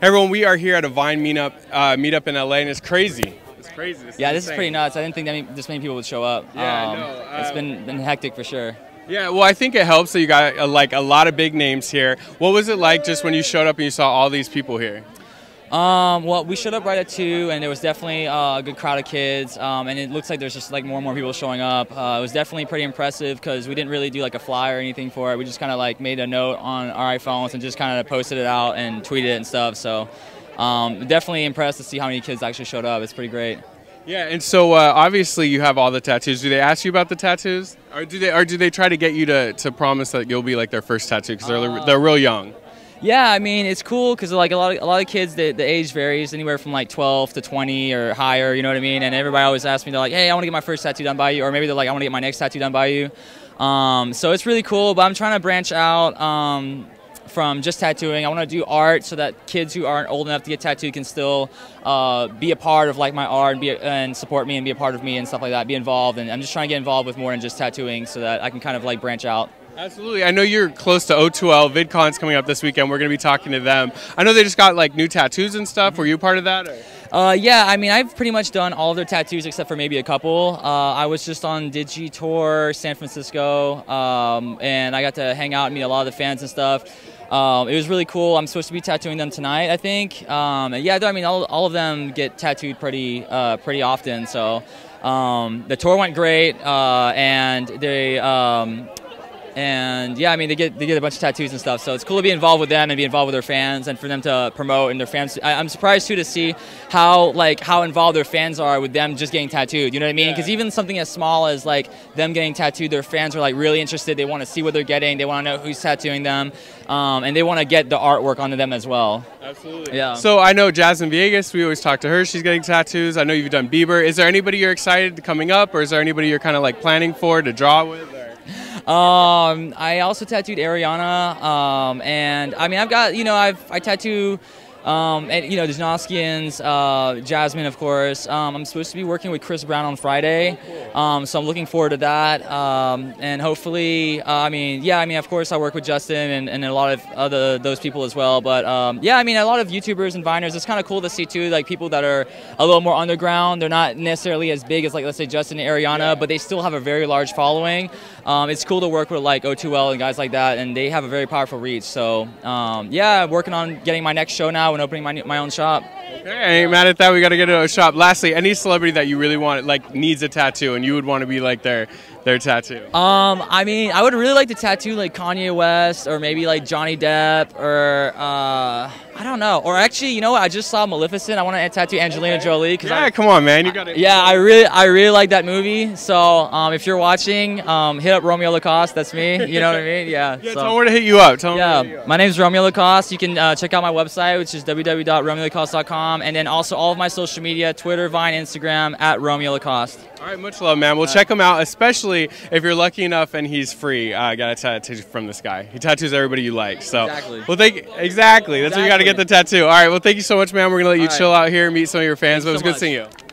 Everyone, we are here at a Vine meetup, uh, meetup in LA, and it's crazy. It's crazy. This Yeah, this is pretty nuts. I didn't think that many, this many people would show up. Yeah, I Um, know. it's Uh, been been hectic for sure. Yeah, well, I think it helps that you got uh, like a lot of big names here. What was it like just when you showed up and you saw all these people here? Um, well, we showed up right at two, and there was definitely uh, a good crowd of kids. Um, and it looks like there's just like more and more people showing up. Uh, it was definitely pretty impressive because we didn't really do like a flyer or anything for it. We just kind of like made a note on our iPhones and just kind of posted it out and tweeted it and stuff. So um, definitely impressed to see how many kids actually showed up. It's pretty great. Yeah, and so uh, obviously you have all the tattoos. Do they ask you about the tattoos, or do they, or do they try to get you to, to promise that you'll be like their first tattoo because they're they're real young? Yeah, I mean it's cool because like a lot of a lot of kids, the, the age varies anywhere from like 12 to 20 or higher. You know what I mean? And everybody always asks me, they're like, "Hey, I want to get my first tattoo done by you," or maybe they're like, "I want to get my next tattoo done by you." Um, so it's really cool, but I'm trying to branch out. Um, from just tattooing, I want to do art so that kids who aren't old enough to get tattooed can still uh, be a part of like my art and be and support me and be a part of me and stuff like that. Be involved, and I'm just trying to get involved with more than just tattooing so that I can kind of like branch out. Absolutely. I know you're close to O2L. VidCon's coming up this weekend. We're going to be talking to them. I know they just got like new tattoos and stuff. Were you part of that? Uh, yeah, I mean, I've pretty much done all their tattoos except for maybe a couple. Uh, I was just on Digi Tour San Francisco, um, and I got to hang out and meet a lot of the fans and stuff. Um, it was really cool. I'm supposed to be tattooing them tonight, I think. Um, yeah, I mean, all, all of them get tattooed pretty uh, pretty often. So um, the tour went great, uh, and they. Um, and yeah, I mean they get they get a bunch of tattoos and stuff, so it's cool to be involved with them and be involved with their fans and for them to promote and their fans. I, I'm surprised too to see how like how involved their fans are with them just getting tattooed. You know what I mean? Because even something as small as like them getting tattooed, their fans are like really interested. They want to see what they're getting. They want to know who's tattooing them, um, and they want to get the artwork onto them as well. Absolutely. Yeah. So I know Jasmine Villegas. We always talk to her. She's getting tattoos. I know you've done Bieber. Is there anybody you're excited coming up, or is there anybody you're kind of like planning for to draw with? Um, I also tattooed Ariana, um, and I mean, I've got you know, I've I tattoo. Um, and you know, there's Janoskians, uh, Jasmine, of course. Um, I'm supposed to be working with Chris Brown on Friday, um, so I'm looking forward to that. Um, and hopefully, uh, I mean, yeah, I mean, of course, I work with Justin and, and a lot of other those people as well. But um, yeah, I mean, a lot of YouTubers and Viners. It's kind of cool to see too, like people that are a little more underground. They're not necessarily as big as like let's say Justin and Ariana, but they still have a very large following. Um, it's cool to work with like O2L and guys like that, and they have a very powerful reach. So um, yeah, working on getting my next show now and opening my my own shop. Okay, I ain't mad at that. We got to get to a shop. Lastly, any celebrity that you really want, like, needs a tattoo, and you would want to be like their their tattoo. Um, I mean, I would really like to tattoo like Kanye West or maybe like Johnny Depp or uh, I don't know. Or actually, you know what? I just saw Maleficent. I want to tattoo Angelina Jolie because Yeah, come on, man. You got to. yeah, I really, I really like that movie. So um, if you're watching, um, hit up Romeo Lacoste. That's me. You know what I mean? Yeah. Yeah, so- tell them where to hit you up. Tell them where to hit you yeah, up. my name is Romeo Lacoste. You can uh, check out my website, which is www.romeolacoste.com, Um, and then also all of my social media: Twitter, Vine, Instagram at Romeo Lacoste. All right, much love, man. We'll check him out, especially if you're lucky enough and he's free. Uh, I got a tattoo from this guy. He tattoos everybody you like. So, Exactly. well, thank exactly. That's where you got to get the tattoo. All right. Well, thank you so much, man. We're gonna let you All right. chill out here, meet some of your fans. Thanks but it was so good much. seeing you.